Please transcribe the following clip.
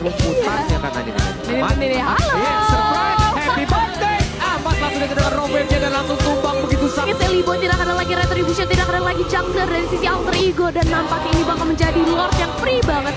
rumputannya katanya. Ini, ini, ini. Ah, halo. Yeah, surprise. Happy birthday. Ahmad langsung dengan robeknya dan langsung tumbang begitu sakit. Kita Libo tidak ada lagi retribution, tidak ada lagi jungler dari sisi alter ego dan nampaknya ini bakal menjadi Lord yang free banget.